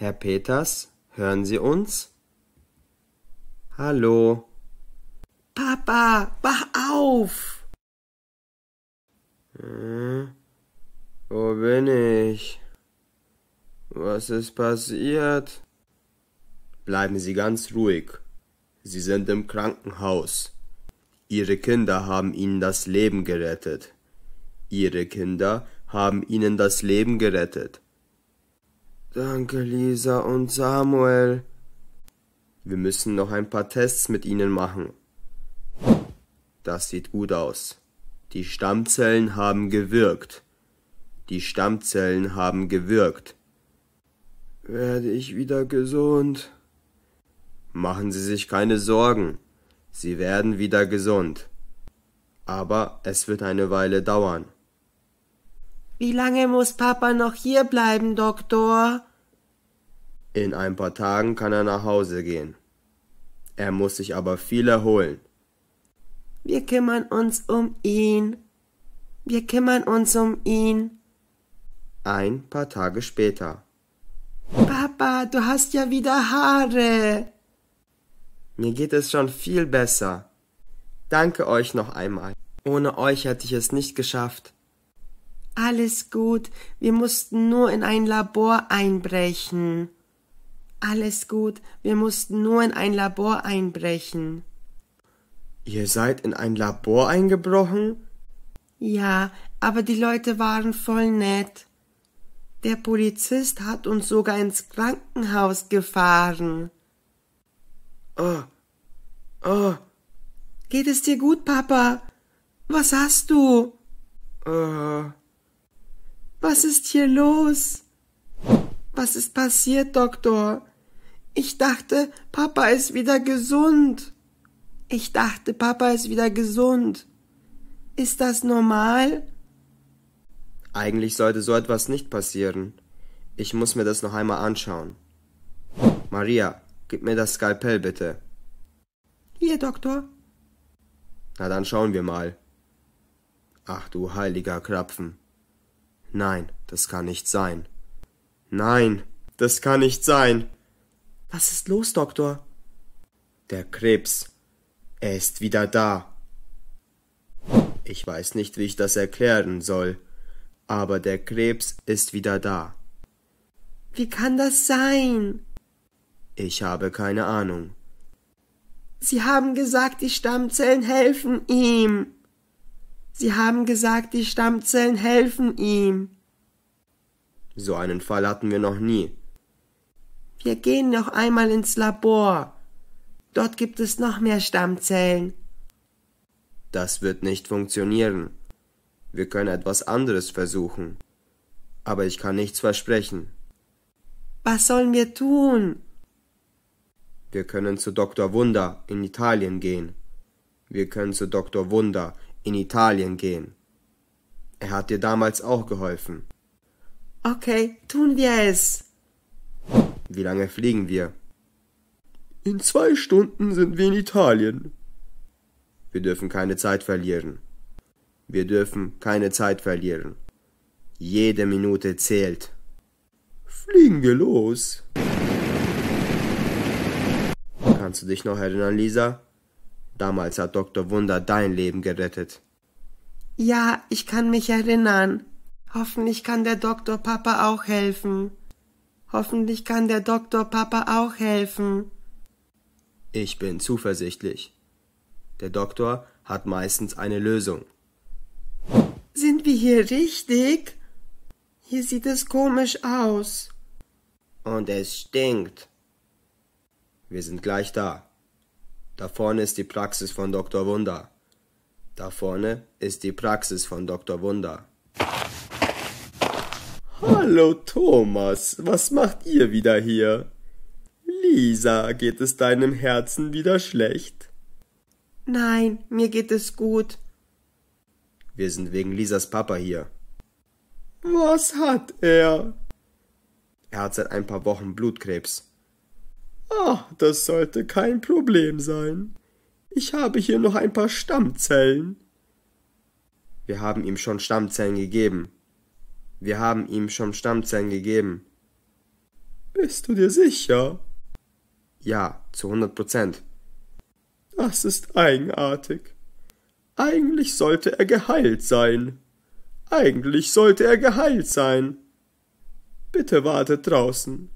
Herr Peters, hören Sie uns? Hallo. Papa, wach auf! Hm, wo bin ich? Was ist passiert? Bleiben Sie ganz ruhig. Sie sind im Krankenhaus. Ihre Kinder haben Ihnen das Leben gerettet. Ihre Kinder haben Ihnen das Leben gerettet. Danke, Lisa und Samuel. Wir müssen noch ein paar Tests mit Ihnen machen. Das sieht gut aus. Die Stammzellen haben gewirkt. Die Stammzellen haben gewirkt. Werde ich wieder gesund? Machen Sie sich keine Sorgen. Sie werden wieder gesund. Aber es wird eine Weile dauern. Wie lange muss Papa noch hier bleiben, Doktor? In ein paar Tagen kann er nach Hause gehen. Er muss sich aber viel erholen. Wir kümmern uns um ihn. Wir kümmern uns um ihn. Ein paar Tage später. Papa, du hast ja wieder Haare. Mir geht es schon viel besser. Danke euch noch einmal. Ohne euch hätte ich es nicht geschafft. Alles gut, wir mussten nur in ein Labor einbrechen. Alles gut, wir mussten nur in ein Labor einbrechen. Ihr seid in ein Labor eingebrochen? Ja, aber die Leute waren voll nett. Der Polizist hat uns sogar ins Krankenhaus gefahren. Oh. Oh. Geht es dir gut, Papa? Was hast du? Oh. Was ist hier los? Was ist passiert, Doktor? Ich dachte, Papa ist wieder gesund. Ich dachte, Papa ist wieder gesund. Ist das normal? Eigentlich sollte so etwas nicht passieren. Ich muss mir das noch einmal anschauen. Maria, Gib mir das Skalpell bitte. Hier, Doktor. Na dann schauen wir mal. Ach du heiliger Krapfen. Nein, das kann nicht sein. Nein, das kann nicht sein. Was ist los, Doktor? Der Krebs. Er ist wieder da. Ich weiß nicht, wie ich das erklären soll, aber der Krebs ist wieder da. Wie kann das sein? Ich habe keine Ahnung. Sie haben gesagt, die Stammzellen helfen ihm. Sie haben gesagt, die Stammzellen helfen ihm. So einen Fall hatten wir noch nie. Wir gehen noch einmal ins Labor. Dort gibt es noch mehr Stammzellen. Das wird nicht funktionieren. Wir können etwas anderes versuchen. Aber ich kann nichts versprechen. Was sollen wir tun? Wir können zu Dr. Wunder in Italien gehen. Wir können zu Dr. Wunder in Italien gehen. Er hat dir damals auch geholfen. Okay, tun wir es. Wie lange fliegen wir? In zwei Stunden sind wir in Italien. Wir dürfen keine Zeit verlieren. Wir dürfen keine Zeit verlieren. Jede Minute zählt. Fliegen wir los. Kannst du dich noch erinnern, Lisa? Damals hat Dr. Wunder dein Leben gerettet. Ja, ich kann mich erinnern. Hoffentlich kann der Doktor Papa auch helfen. Hoffentlich kann der Doktor Papa auch helfen. Ich bin zuversichtlich. Der Doktor hat meistens eine Lösung. Sind wir hier richtig? Hier sieht es komisch aus. Und es stinkt. Wir sind gleich da. Da vorne ist die Praxis von Dr. Wunder. Da vorne ist die Praxis von Dr. Wunder. Hallo Thomas, was macht ihr wieder hier? Lisa, geht es deinem Herzen wieder schlecht? Nein, mir geht es gut. Wir sind wegen Lisas Papa hier. Was hat er? Er hat seit ein paar Wochen Blutkrebs. Ah, das sollte kein Problem sein. Ich habe hier noch ein paar Stammzellen. Wir haben ihm schon Stammzellen gegeben. Wir haben ihm schon Stammzellen gegeben. Bist du dir sicher? Ja, zu hundert Prozent. Das ist eigenartig. Eigentlich sollte er geheilt sein. Eigentlich sollte er geheilt sein. Bitte wartet draußen.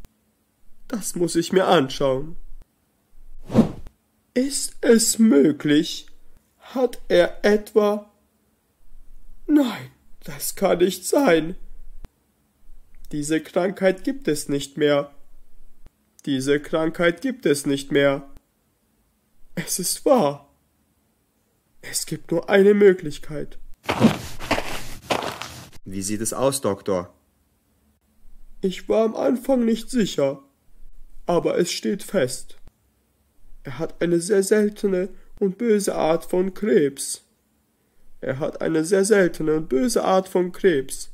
Das muss ich mir anschauen. Ist es möglich? Hat er etwa. Nein, das kann nicht sein. Diese Krankheit gibt es nicht mehr. Diese Krankheit gibt es nicht mehr. Es ist wahr. Es gibt nur eine Möglichkeit. Wie sieht es aus, Doktor? Ich war am Anfang nicht sicher, aber es steht fest. Er hat eine sehr seltene und böse Art von Krebs. Er hat eine sehr seltene und böse Art von Krebs.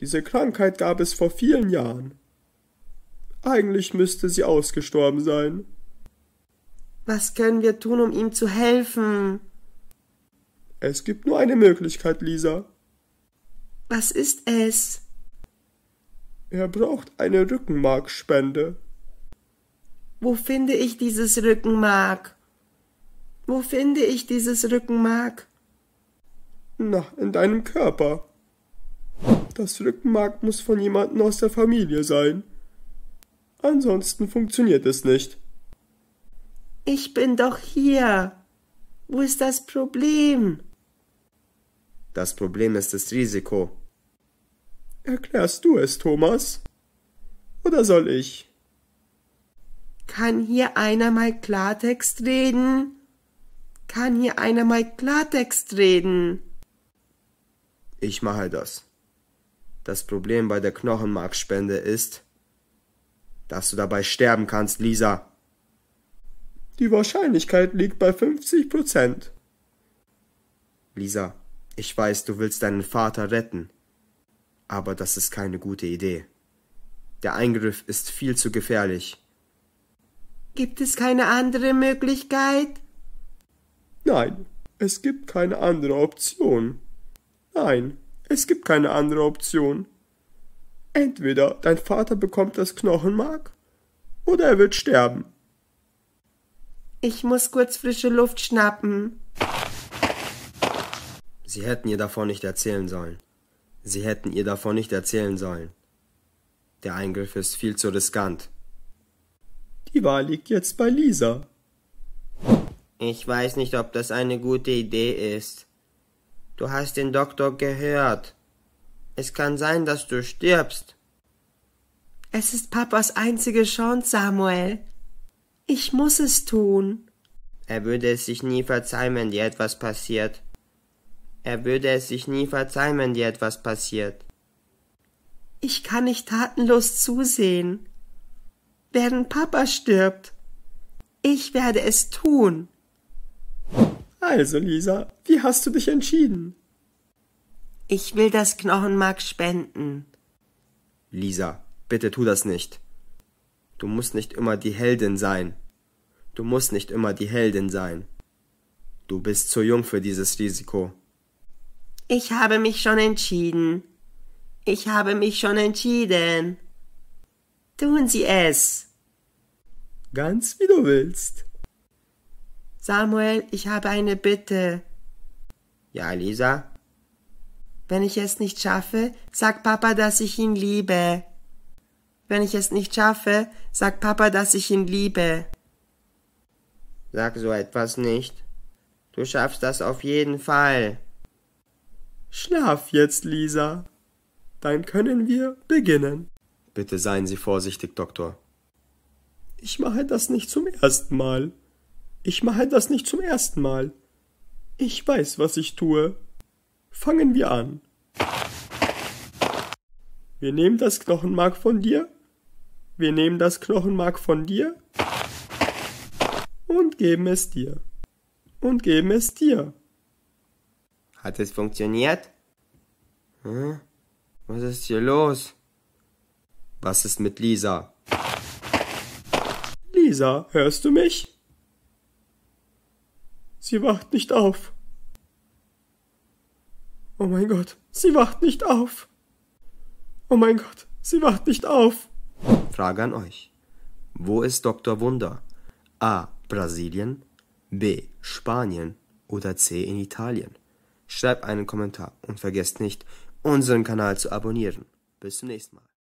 Diese Krankheit gab es vor vielen Jahren. Eigentlich müsste sie ausgestorben sein. Was können wir tun, um ihm zu helfen? Es gibt nur eine Möglichkeit, Lisa. Was ist es? Er braucht eine Rückenmarkspende. Wo finde ich dieses Rückenmark? Wo finde ich dieses Rückenmark? Na, in deinem Körper. Das Rückenmark muss von jemandem aus der Familie sein. Ansonsten funktioniert es nicht. Ich bin doch hier. Wo ist das Problem? Das Problem ist das Risiko. Erklärst du es, Thomas? Oder soll ich? Kann hier einer mal Klartext reden? Kann hier einer mal Klartext reden? Ich mache das. Das Problem bei der Knochenmarkspende ist, dass du dabei sterben kannst, Lisa. Die Wahrscheinlichkeit liegt bei 50 Prozent. Lisa, ich weiß, du willst deinen Vater retten. Aber das ist keine gute Idee. Der Eingriff ist viel zu gefährlich. Gibt es keine andere Möglichkeit? Nein, es gibt keine andere Option. Nein, es gibt keine andere Option. Entweder dein Vater bekommt das Knochenmark oder er wird sterben. Ich muss kurz frische Luft schnappen. Sie hätten ihr davon nicht erzählen sollen. Sie hätten ihr davon nicht erzählen sollen. Der Eingriff ist viel zu riskant. Die Wahl liegt jetzt bei Lisa. Ich weiß nicht, ob das eine gute Idee ist. Du hast den Doktor gehört. Es kann sein, dass du stirbst. Es ist Papas einzige Chance, Samuel. Ich muss es tun. Er würde es sich nie verzeihen, wenn dir etwas passiert. Er würde es sich nie verzeihen, wenn dir etwas passiert. Ich kann nicht tatenlos zusehen. Während Papa stirbt. Ich werde es tun. Also, Lisa, wie hast du dich entschieden? Ich will das Knochenmark spenden. Lisa, bitte tu das nicht. Du musst nicht immer die Heldin sein. Du musst nicht immer die Heldin sein. Du bist zu jung für dieses Risiko. Ich habe mich schon entschieden. Ich habe mich schon entschieden. Tun Sie es. Ganz wie du willst. Samuel, ich habe eine Bitte. Ja, Lisa? Wenn ich es nicht schaffe, sag Papa, dass ich ihn liebe. Wenn ich es nicht schaffe, sag Papa, dass ich ihn liebe. Sag so etwas nicht. Du schaffst das auf jeden Fall. Schlaf jetzt, Lisa. Dann können wir beginnen. Bitte seien Sie vorsichtig, Doktor. Ich mache das nicht zum ersten Mal. Ich mache das nicht zum ersten Mal. Ich weiß, was ich tue. Fangen wir an. Wir nehmen das Knochenmark von dir. Wir nehmen das Knochenmark von dir. Und geben es dir. Und geben es dir. Hat es funktioniert? Hm? Was ist hier los? Was ist mit Lisa? Lisa, hörst du mich? Sie wacht nicht auf. Oh mein Gott, sie wacht nicht auf. Oh mein Gott, sie wacht nicht auf. Frage an euch. Wo ist Dr. Wunder? A. Brasilien, B. Spanien oder C. in Italien? Schreibt einen Kommentar und vergesst nicht, unseren Kanal zu abonnieren. Bis zum nächsten Mal.